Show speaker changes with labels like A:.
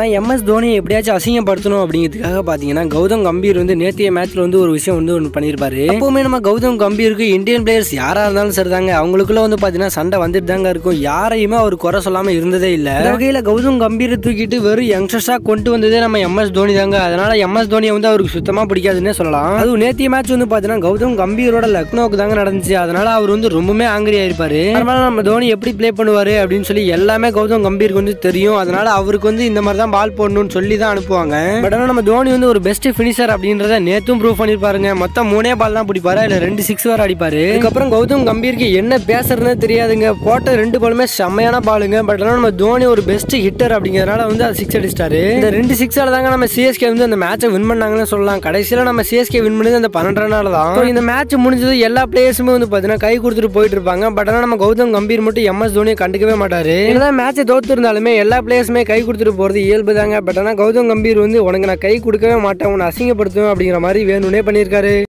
A: நான் எம்எஸ் தோனியை எப்படியாச்சும் அசிங்கப்படுத்தணும் அப்படிங்கிறதுக்காக பார்த்தீங்கன்னா கௌதம் கம்பீர் வந்து நேத்திய மேட்ச்ல வந்து ஒரு விஷயம் வந்து ஒன்று பண்ணியிருப்பாரு எப்பவுமே நம்ம கௌதம் கம்பீருக்கு இந்தியன் பிளேயர்ஸ் யாராக இருந்தாலும் சரிதாங்க. அவங்களுக்குள்ள வந்து பார்த்தீங்கன்னா சண்டை வந்துட்டு தாங்க இருக்கும். யாரையுமே அவர் குறை சொல்லாமல் இருந்ததே இல்லை. இந்த வகையில் கௌதம் கம்பீரை தூக்கிட்டு வெறும் யங்ஸ்டர்ஸாக கொண்டு வந்ததே நம்ம எம்எஸ் தோனி தாங்க. அதனால எம்எஸ் தோனியை வந்து அவருக்கு சுத்தமாக பிடிக்காதுன்னே சொல்லலாம். அதுவும் நேத்திய மேட்ச் வந்து பார்த்தீங்கன்னா கௌதம் கம்பீரோட லக்னோவுக்கு தாங்க நடந்துச்சு. அதனால அவர் வந்து ரொம்பவுமே ஆங்கிரி ஆயிருப்பாரு. அதனால நம்ம தோனி எப்படி ப்ளே பண்ணுவாரு அப்படின்னு சொல்லி எல்லாமே கௌதம் கம்பீருக்கு வந்து தெரியும். அதனால அவருக்கு வந்து இந்த மாதிரி தான் பால் போடணும்னு சொல்லி தான் அனுப்புவாங்க. பட் ஆனால் நம்ம தோனி வந்து ஒரு பெஸ்ட் ஃபினிஷர் அப்படின்றத நேத்தும் ப்ரூவ் பண்ணிருப்பாருங்க. மொத்தம் மூணே பால் தான் பிடிப்பாரு? இல்லை ரெண்டு சிக்ஸ் வேறு அடிப்பாரு? அதுக்கப்புறம் கௌதம் கம்பீருக்கு என்ன பேசுறதுன்னு தெரியாதுங்க. போட்ட ரெண்டு பாலுமே செம்மையான பாலுங்க பட் ஆனால் நம்ம தோனி ஒரு பெஸ்ட் ஹிட்டர் அப்படிங்கிறனால வந்து அது சிக்ஸ் அடிச்சிட்டாரு. இந்த ரெண்டு சிக்ஸால தாங்க நம்ம சிஎஸ்கே வந்து அந்த மேட்சை வின் பண்ணாங்கன்னு சொல்லலாம். கடைசியில் நம்ம சிஎஸ்கே வின் பண்ணது அந்த பன்னெண்டு ரன்னால தான். இந்த மேட்ச் முடிஞ்சது எல்லா பிளேயர்ஸுமே வந்து பார்த்தீங்கன்னா கை கொடுத்துட்டு போயிட்டு இருப்பாங்க. பட் ஆனால் நம்ம கௌதம் கம்பீர் மட்டும் எம்எஸ் தோனியை கண்டுக்கவே மாட்டாரு. என்னதான் மேட்சை தோத்து இருந்தாலுமே எல்லா பிளேயர்ஸுமே கை கொடுத்துட்டு போறது இயல்பு தாங்க பட் ஆனால் கௌதம் கம்பீர் வந்து உனக்கு நான் கை கொடுக்கவே மாட்டேன். உன்னை அசிங்கப்படுத்துவேன் அப்படிங்கிற மாதிரி வேணும்னே பண்ணியிருக்காரு.